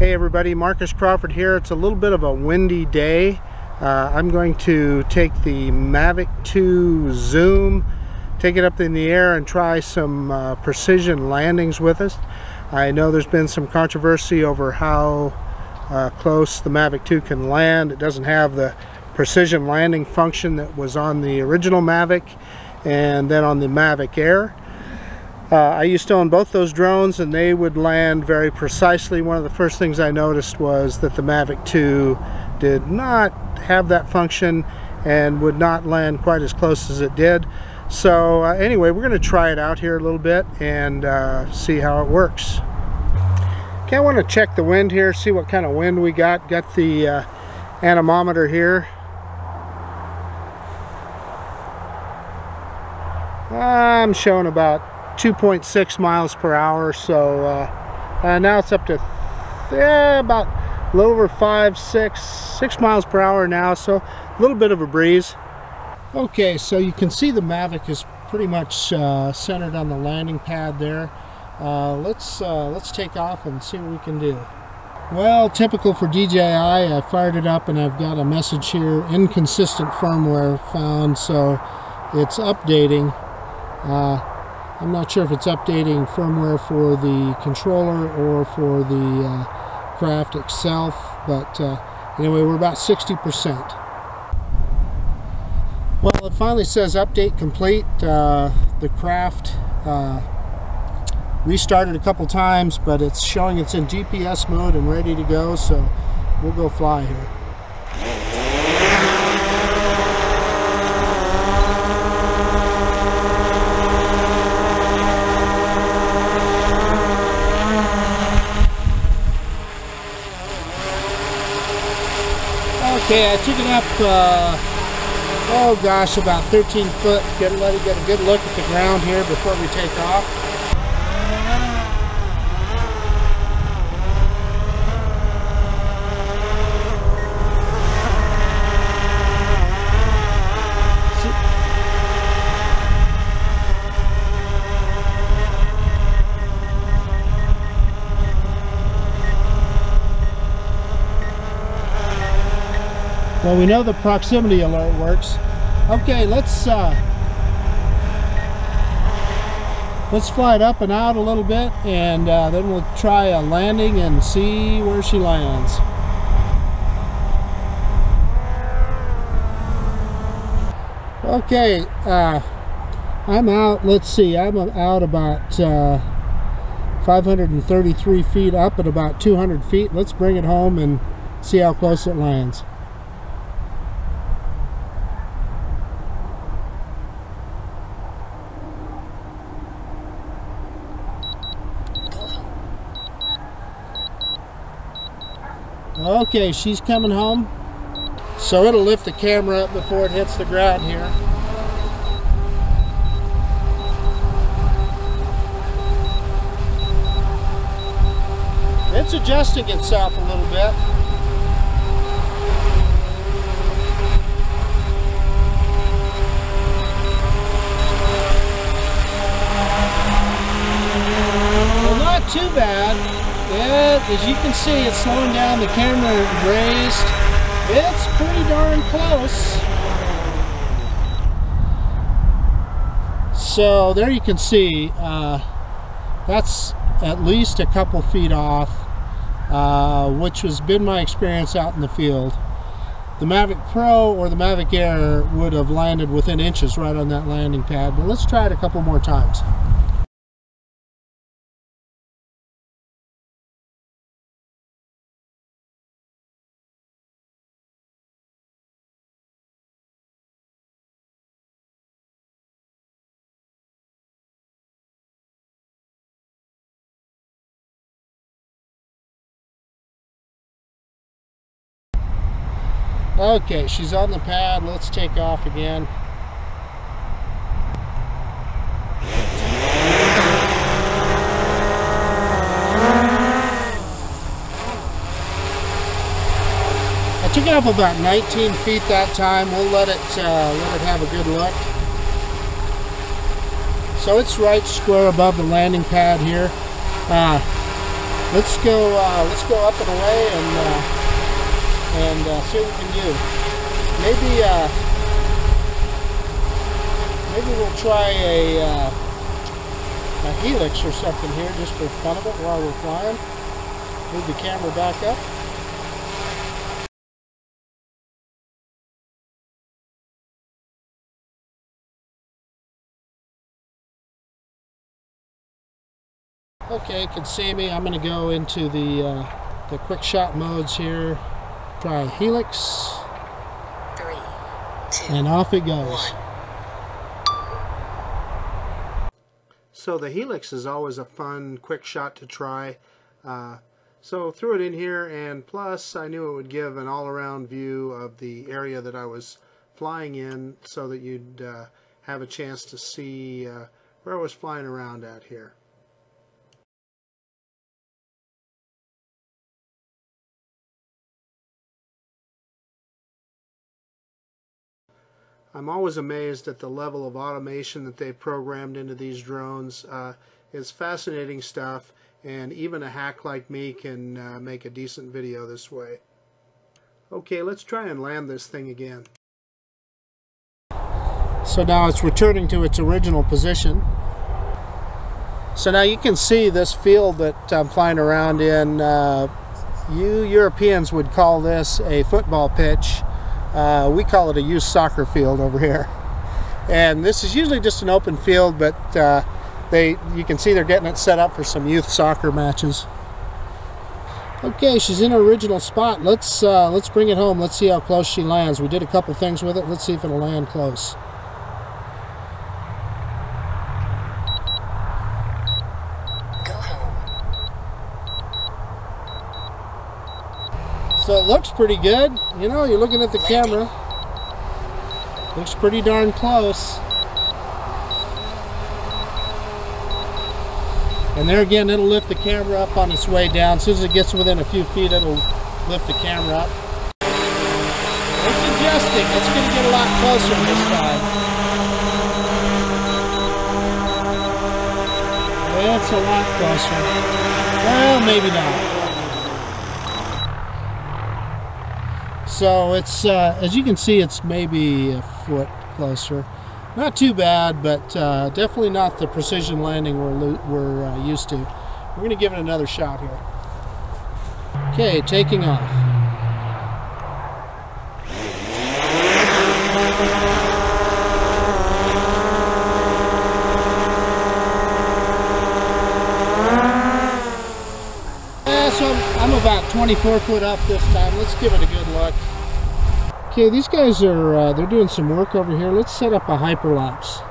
Hey everybody, Marcus Crawford here. It's a little bit of a windy day. Uh, I'm going to take the Mavic 2 Zoom, take it up in the air and try some uh, precision landings with us. I know there's been some controversy over how uh, close the Mavic 2 can land. It doesn't have the precision landing function that was on the original Mavic and then on the Mavic Air. Uh, I used to own both those drones and they would land very precisely. One of the first things I noticed was that the Mavic 2 did not have that function and would not land quite as close as it did. So uh, anyway, we're going to try it out here a little bit and uh, see how it works. Okay, I want to check the wind here, see what kind of wind we got. Got the uh, anemometer here. I'm showing about 2.6 miles per hour so uh, uh, now it's up to about a little over five six six miles per hour now so a little bit of a breeze. Okay so you can see the Mavic is pretty much uh, centered on the landing pad there. Uh, let's uh, let's take off and see what we can do. Well typical for DJI I fired it up and I've got a message here inconsistent firmware found so it's updating. Uh, I'm not sure if it's updating firmware for the controller or for the uh, craft itself, but uh, anyway, we're about 60%. Well, it finally says update complete. Uh, the craft uh, restarted a couple times, but it's showing it's in GPS mode and ready to go, so we'll go fly here. Okay, I took it up, uh, oh gosh, about 13 foot. Get, it get a good look at the ground here before we take off. Well, we know the proximity alert works. Okay, let's uh, let's fly it up and out a little bit, and uh, then we'll try a landing and see where she lands. Okay, uh, I'm out. Let's see, I'm out about uh, 533 feet up at about 200 feet. Let's bring it home and see how close it lands. Okay, she's coming home. So it'll lift the camera up before it hits the ground here. It's adjusting itself a little bit. Well, not too bad. Yeah, as you can see, it's slowing down. The camera raised. It's pretty darn close. So there you can see, uh, that's at least a couple feet off, uh, which has been my experience out in the field. The Mavic Pro or the Mavic Air would have landed within inches right on that landing pad, but let's try it a couple more times. Okay, she's on the pad. Let's take off again. I took it up about 19 feet that time. We'll let it uh, let it have a good look. So it's right square above the landing pad here. Uh, let's go uh, let's go up and away and uh, and uh, see what we can do. Maybe uh, maybe we'll try a, uh, a helix or something here just for fun of it while we're flying. Move the camera back up. Okay, can see me. I'm going to go into the uh, the quick shot modes here. Try helix. Three, two, and off it goes. one. So the helix is always a fun quick shot to try. Uh, so threw it in here and plus I knew it would give an all-around view of the area that I was flying in so that you'd uh, have a chance to see uh, where I was flying around at here. I'm always amazed at the level of automation that they've programmed into these drones. Uh, it's fascinating stuff, and even a hack like me can uh, make a decent video this way. Okay, let's try and land this thing again. So now it's returning to its original position. So now you can see this field that I'm flying around in. Uh, you Europeans would call this a football pitch. Uh, we call it a youth soccer field over here. And this is usually just an open field, but uh, they you can see they're getting it set up for some youth soccer matches. Okay, she's in her original spot. Let's uh, let's bring it home. Let's see how close she lands. We did a couple things with it. Let's see if it'll land close. So it looks pretty good. You know, you're looking at the camera. Looks pretty darn close. And there again, it'll lift the camera up on its way down. As soon as it gets within a few feet, it'll lift the camera up. It's adjusting. It's going to get a lot closer this time. It's a lot closer. Well, maybe not. So it's, uh, as you can see, it's maybe a foot closer. Not too bad, but uh, definitely not the precision landing we're, we're uh, used to. We're going to give it another shot here. Okay, taking off. Yeah, so I'm, I'm about 24 foot up this time. Let's give it a good look. Okay, these guys are uh, they're doing some work over here. Let's set up a hyperlapse.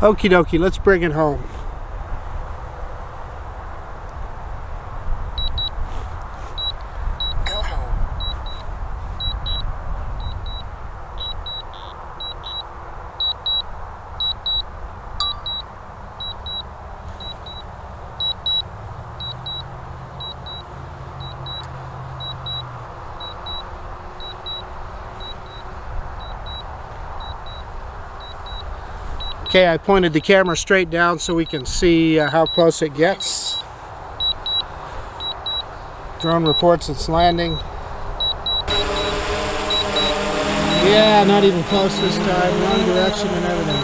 Okie dokie, let's bring it home. Okay, I pointed the camera straight down so we can see uh, how close it gets. Drone reports it's landing. Yeah, not even close this time. Wrong direction and everything.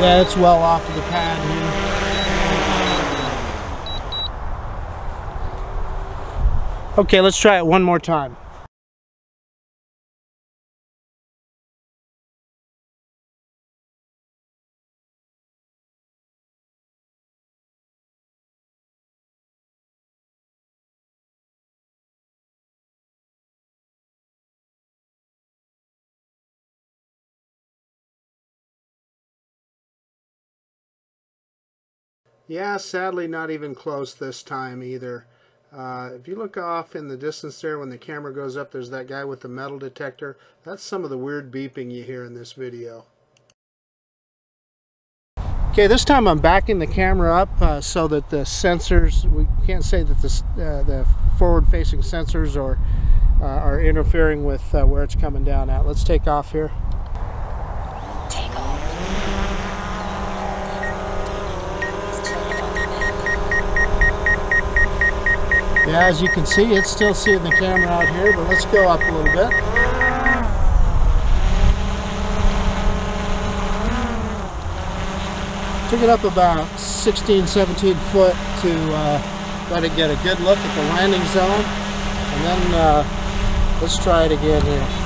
Yeah, it's well off of the pad here. Okay, let's try it one more time. Yeah, sadly not even close this time either. Uh, if you look off in the distance there when the camera goes up, there's that guy with the metal detector. That's some of the weird beeping you hear in this video. Okay, this time I'm backing the camera up uh, so that the sensors, we can't say that uh, the forward-facing sensors are, uh, are interfering with uh, where it's coming down at. Let's take off here. Take off. Please check it on the map. Yeah, as you can see, it's still seeing the camera out here, but let's go up a little bit. Took it up about 16, 17 foot to uh, let it get a good look at the landing zone. And then uh, let's try it again here.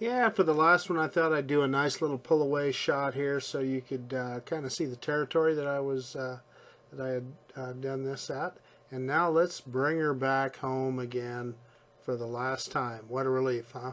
Yeah, for the last one, I thought I'd do a nice little pull away shot here, so you could uh, kind of see the territory that I was uh, that I had uh, done this at. And now let's bring her back home again for the last time. What a relief, huh?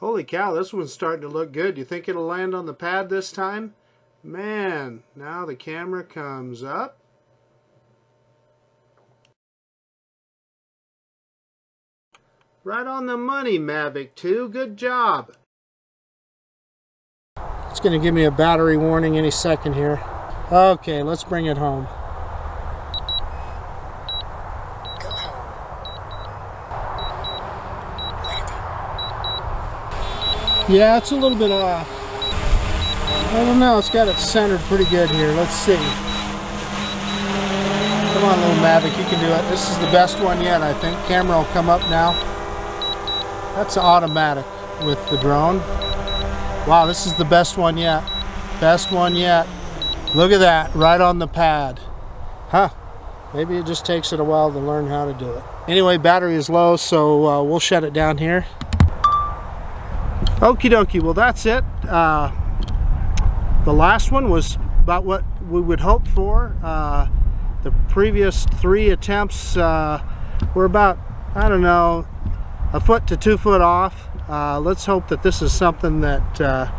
Holy cow, this one's starting to look good. You think it'll land on the pad this time? Man, now the camera comes up. Right on the money, Mavic 2. Good job. It's going to give me a battery warning any second here. Okay, let's bring it home. Go home. Landing. Yeah, it's a little bit off. I don't know, it's got it centered pretty good here. Let's see. Come on, little Mavic, you can do it. This is the best one yet, I think. Camera will come up now. That's automatic with the drone. Wow, this is the best one yet. Best one yet. Look at that, right on the pad. Huh. Maybe it just takes it a while to learn how to do it. Anyway, battery is low, so uh, we'll shut it down here. Okie dokie, well that's it. Uh, the last one was about what we would hope for. Uh, the previous three attempts uh, were about, I don't know, a foot to two foot off. Uh, let's hope that this is something that uh,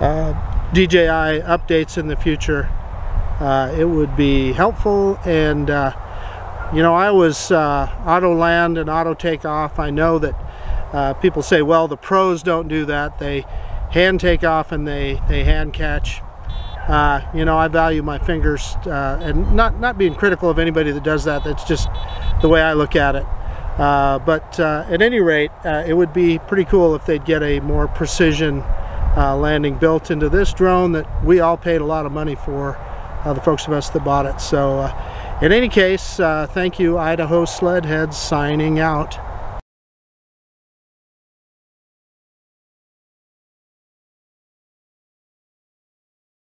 uh, DJI updates in the future. It would be helpful and you know I was auto land and auto takeoff. I know that uh, people say well the pros don't do that. They hand take off and they, they hand catch. Uh, you know I value my fingers uh, and not, not being critical of anybody that does that. That's just the way I look at it. Uh, but uh, at any rate, uh, it would be pretty cool if they'd get a more precision landing built into this drone that we all paid a lot of money for, the folks of us that bought it. So in any case, thank you, Idaho Sledheads signing out.